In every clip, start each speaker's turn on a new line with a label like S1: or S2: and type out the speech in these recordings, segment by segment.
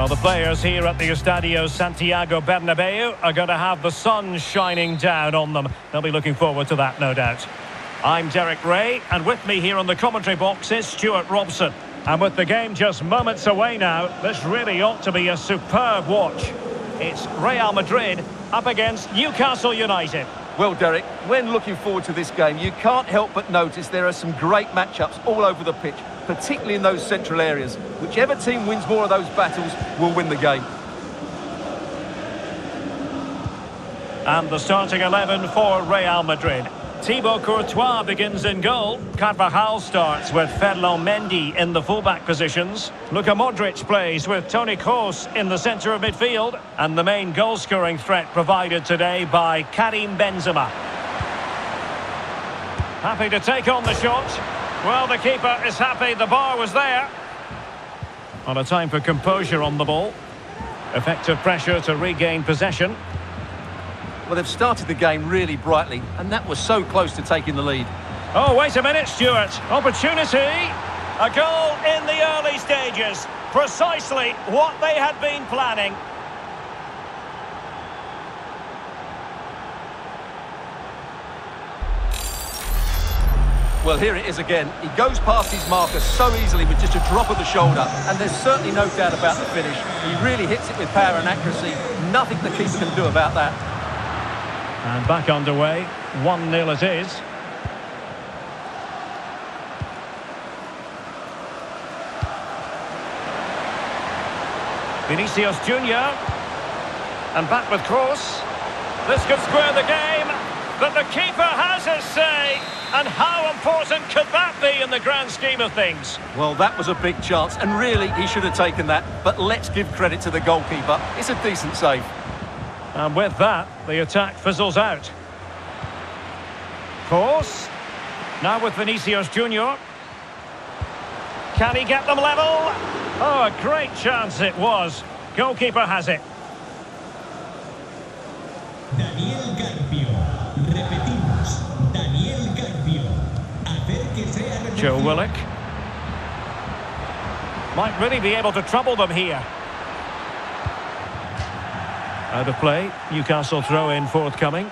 S1: Well, the players here at the Estadio Santiago Bernabeu are going to have the sun shining down on them. They'll be looking forward to that, no doubt. I'm Derek Ray, and with me here on the commentary box is Stuart Robson. And with the game just moments away now, this really ought to be a superb watch. It's Real Madrid up against Newcastle United.
S2: Well, Derek, when looking forward to this game, you can't help but notice there are some great matchups all over the pitch, particularly in those central areas. Whichever team wins more of those battles will win the game.
S1: And the starting 11 for Real Madrid. Thibaut Courtois begins in goal. Carvajal starts with Ferland Mendy in the fullback positions. Luka Modric plays with Toni Kroos in the centre of midfield. And the main goal-scoring threat provided today by Karim Benzema. Happy to take on the shot. Well, the keeper is happy the bar was there. On a time for composure on the ball. Effective pressure to regain possession.
S2: Well, they've started the game really brightly, and that was so close to taking the lead.
S1: Oh, wait a minute, Stuart. Opportunity. A goal in the early stages. Precisely what they had been planning.
S2: Well, here it is again. He goes past his marker so easily with just a drop of the shoulder, and there's certainly no doubt about the finish. He really hits it with power and accuracy. Nothing the keeper can do about that.
S1: And back underway. 1-0 it is. Vinicius Junior. And back with cross. This could square the game. But the keeper has his say. And how important could that be in the grand scheme of things?
S2: Well, that was a big chance, and really, he should have taken that. But let's give credit to the goalkeeper. It's a decent save.
S1: And with that, the attack fizzles out. Kroos. Now with Vinicius Junior. Can he get them level? Oh, a great chance it was. Goalkeeper has it.
S3: Daniel Carpio. Repetimos, Daniel. Acérquese a
S1: Joe Willock. Might really be able to trouble them here. Out of play. Newcastle throw in forthcoming.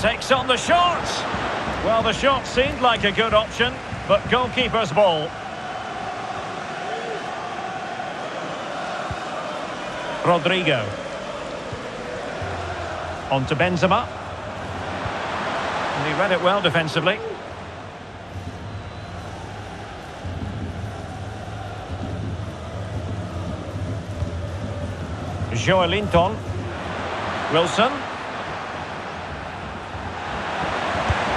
S1: Takes on the shot. Well, the shot seemed like a good option, but goalkeeper's ball. Rodrygo. On to Benzema. And he read it well defensively. Joelinton. Wilson.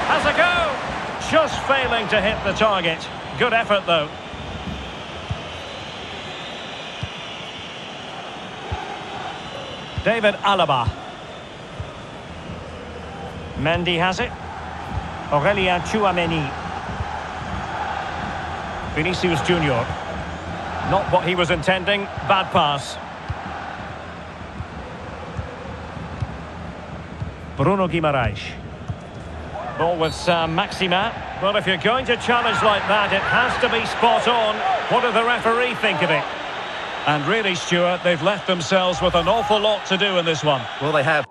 S1: Has a go! Just failing to hit the target. Good effort, though. David Alaba. Mendy has it. Aurelien Chouameni. Vinicius Junior. Not what he was intending. Bad pass. Bruno Guimaraes. Ball with Saint-Maximin. Well, if you're going to challenge like that, it has to be spot on. What does the referee think of it? And really, Stuart, they've left themselves with an awful lot to do in this one.
S2: Well, they have.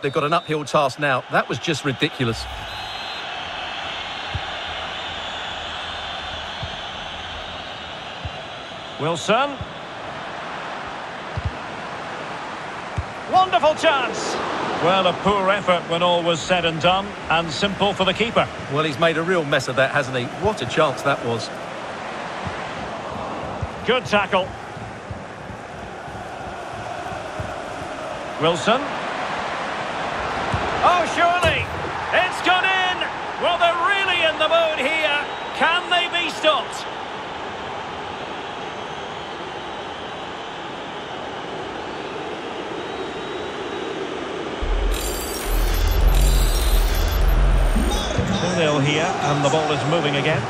S2: They've got an uphill task now. That was just ridiculous.
S1: Wilson. Wonderful chance. Well, a poor effort when all was said and done, and simple for the keeper.
S2: Well, he's made a real mess of that, hasn't he? What a chance that was.
S1: Good tackle. Wilson. Oh, surely. It's gone in. Well, they're really in the mood here. Can they be stopped? 2-0 here, and the ball is moving again.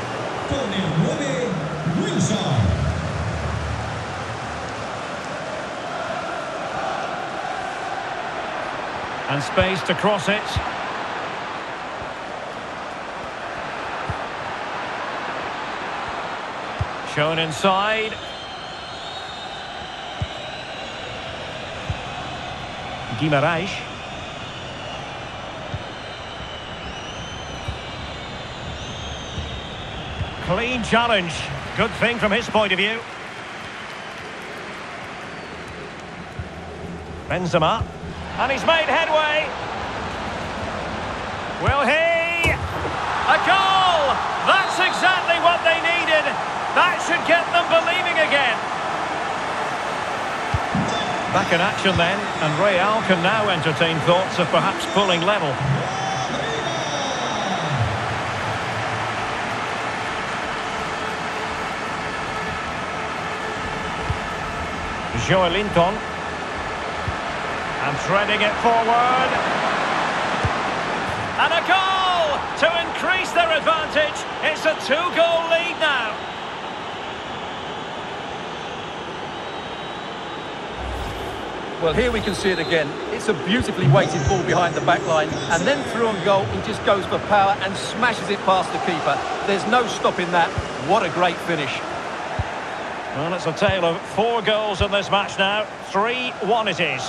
S1: And space to cross it. Shown inside. Guimaraes. Clean challenge. Good thing from his point of view. Benzema. And he's made headway. Will he? A goal! That's exactly what they needed. That should get them believing again. Back in action then, and Real can now entertain thoughts of perhaps pulling level. Joelinton. And threading it forward. And a goal to increase their advantage. It's a two-goal lead now.
S2: Well, here we can see it again. It's a beautifully weighted ball behind the back line. And then through on goal, he just goes for power and smashes it past the keeper. There's no stopping that. What a great finish.
S1: Well, it's a tale of four goals in this match now. 3-1 it is.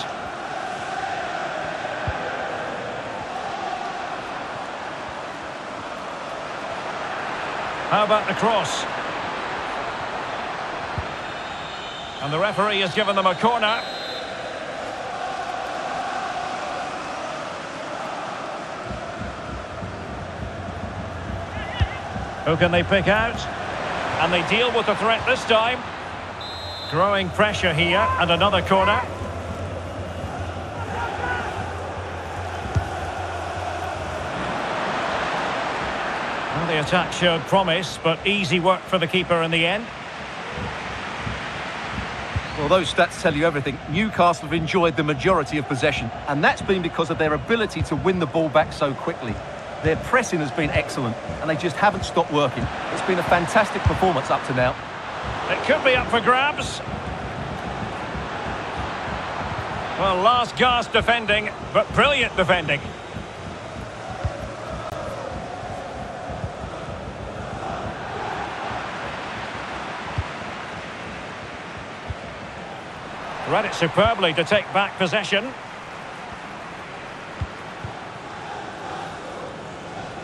S1: How about the cross? And the referee has given them a corner. Who can they pick out? And they deal with the threat this time. Growing pressure here, and another corner. Well, the attack showed promise, but easy work for the keeper in the end.
S2: Well, those stats tell you everything. Newcastle have enjoyed the majority of possession, and that's been because of their ability to win the ball back so quickly. Their pressing has been excellent, and they just haven't stopped working. It's been a fantastic performance up to now.
S1: It could be up for grabs. Well, last gasp defending, but brilliant defending. Read it superbly to take back possession.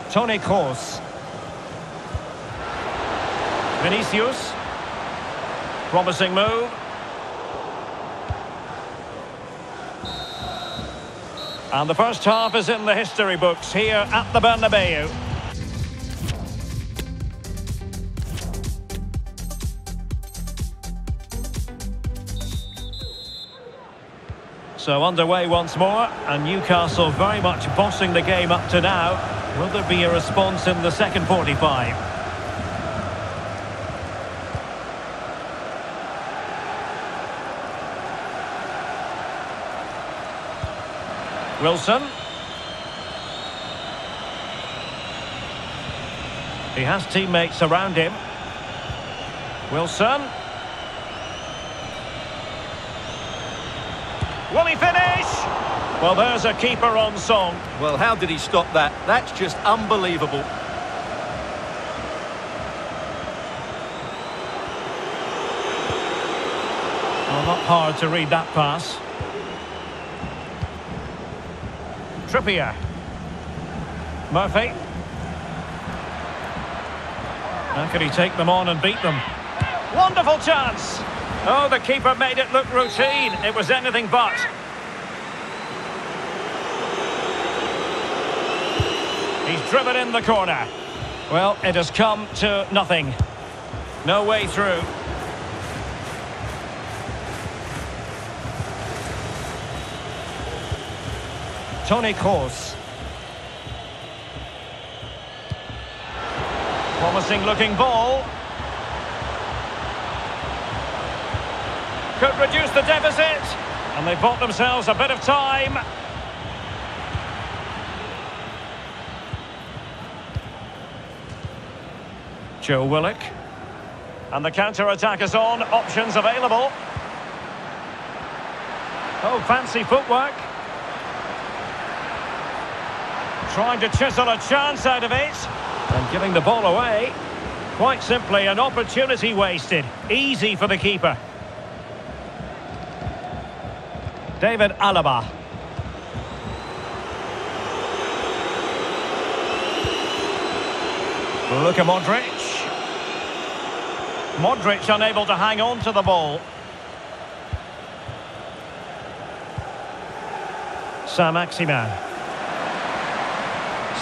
S1: Toni Kroos. Vinicius. Promising move. And the first half is in the history books here at the Bernabeu. So underway once more, and Newcastle very much bossing the game up to now. Will there be a response in the second 45? Wilson. He has teammates around him. Wilson. Will he finish? Well, there's a keeper on song.
S2: Well, how did he stop that? That's just unbelievable.
S1: Well, not hard to read that pass. Trippier. Murphy. How can he take them on and beat them? Wonderful chance! Oh, the keeper made it look routine. It was anything but. He's driven in the corner. Well, it has come to nothing. No way through. Toni Kroos. Promising looking ball. Could reduce the deficit. And they bought themselves a bit of time. Joe Willock. And the counter-attack is on. Options available. Oh, fancy footwork. Trying to chisel a chance out of it. And giving the ball away. Quite simply, an opportunity wasted. Easy for the keeper. David Alaba. Luka Modric. Modric unable to hang on to the ball.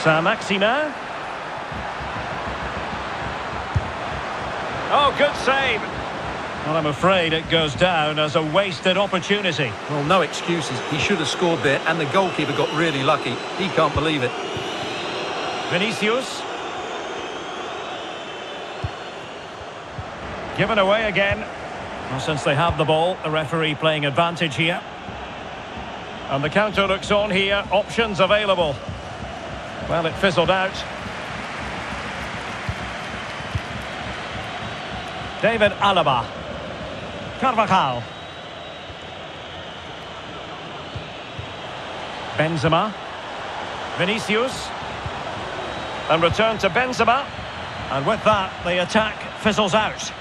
S1: Saint-Maximin. Saint-Maximin. Oh, good save. Well, I'm afraid it goes down as a wasted opportunity.
S2: Well, no excuses. He should have scored there, and the goalkeeper got really lucky. He can't believe it.
S1: Vinicius. Given away again. Well, since they have the ball, the referee playing advantage here. And the counter looks on here. Options available. Well, it fizzled out. David Alaba. Carvajal. Benzema. Vinicius. And return to Benzema. And with that, the attack fizzles out.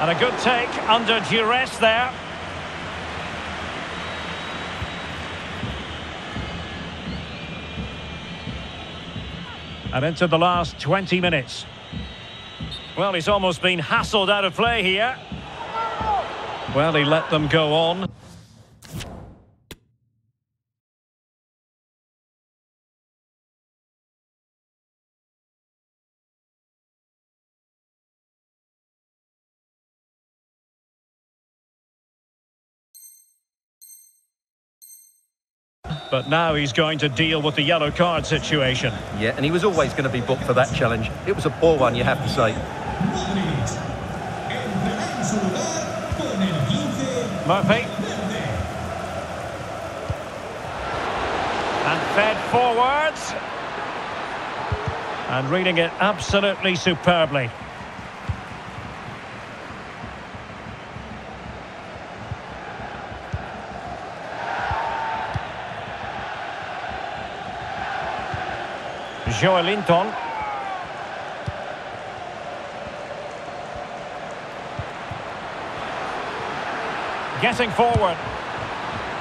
S1: And a good take under duress there. And into the last 20 minutes. Well, he's almost been hassled out of play here. Well, he let them go on. But now he's going to deal with the yellow card situation.
S2: Yeah, and he was always going to be booked for that challenge. It was a poor one, you have to say.
S3: Modric. Entrará en su lugar con el 15.
S1: Murphy. And fed forwards. And reading it absolutely superbly. Joelinton. Getting forward.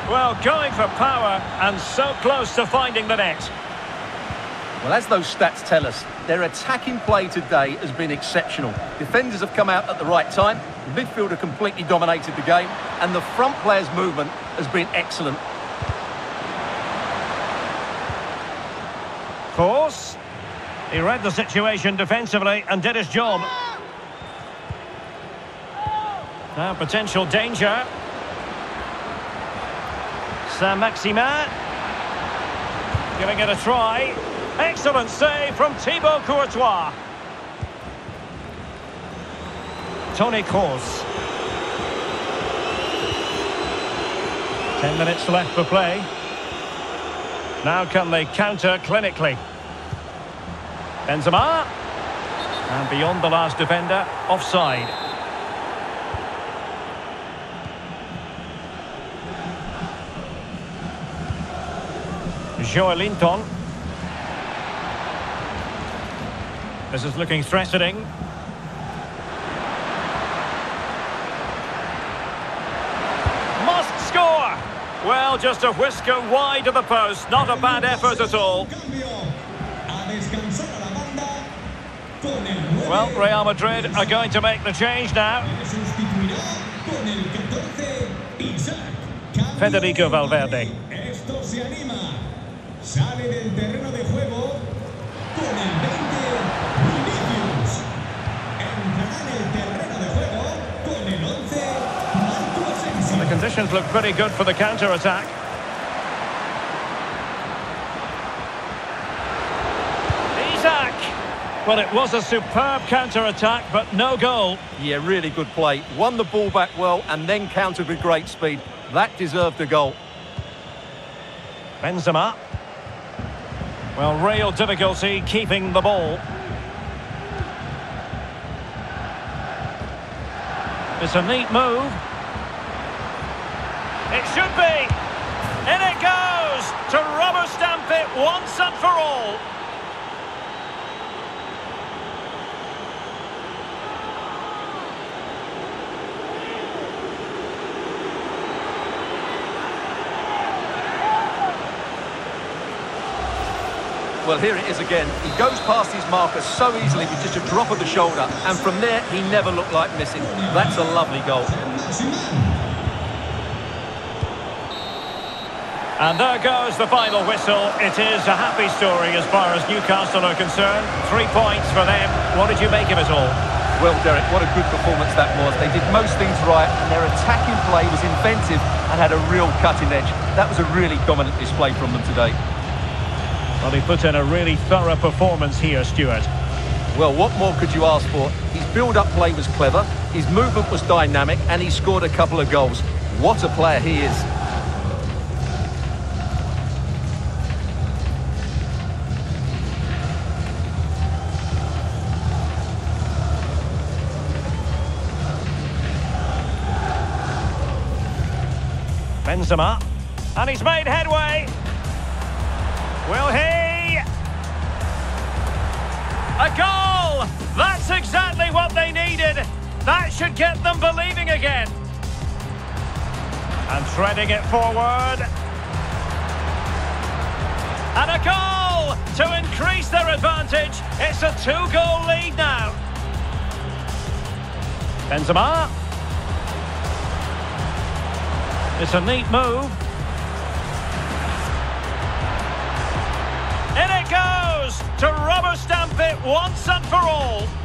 S1: Well, going for power and so close to finding the net.
S2: Well, as those stats tell us, their attacking play today has been exceptional. Defenders have come out at the right time, the midfielder completely dominated the game, and the front player's movement has been excellent.
S1: Force. He read the situation defensively and did his job. Now potential danger. Saint-Maximin. Giving it a try. Excellent save from Thibaut Courtois. Toni Kroos. Ten minutes left for play. Now can they counter clinically? Benzema. And beyond the last defender, offside. Joelinton. This is looking threatening. Well, just a whisker wide of the post. Not a bad effort at all.
S3: Cambio. A descansar a la banda con el 9.
S1: Well, Real Madrid are going to make the change now.
S3: Le sustituirá con el 14. Isak. Cambio.
S1: Federico Valverde.
S3: Sale del terreno de juego con el 20. Vinicius. Entrará en el terreno de juego con el 11. Marco
S1: The
S3: Asensio.
S1: Conditions look pretty good for the counter-attack. Isak! Well, it was a superb counter-attack, but no goal.
S2: Yeah, really good play. Won the ball back well and then countered with great speed. That deserved a goal.
S1: Benzema. Well, real difficulty keeping the ball. It's a neat move. It should be. In it goes to rubber stamp it once and for all.
S2: Well, here it is again. He goes past his marker so easily with just a drop of the shoulder. And from there, he never looked like missing. That's a lovely goal.
S1: And there goes the final whistle. It is a happy story as far as Newcastle are concerned. Three points for them. What did you make of it all?
S2: Well, Derek, what a good performance that was. They did most things right, and their attacking play was inventive and had a real cutting edge. That was a really dominant display from them today.
S1: Well, he put in a really thorough performance here, Stuart.
S2: Well, what more could you ask for? His build-up play was clever, his movement was dynamic, and he scored a couple of goals. What a player he is.
S1: Benzema. And he's made headway. Will he? A goal! That's exactly what they needed. That should get them believing again. And threading it forward. And a goal to increase their advantage. It's a two-goal lead now. Benzema. It's a neat move. In it goes to rubber stamp it once and for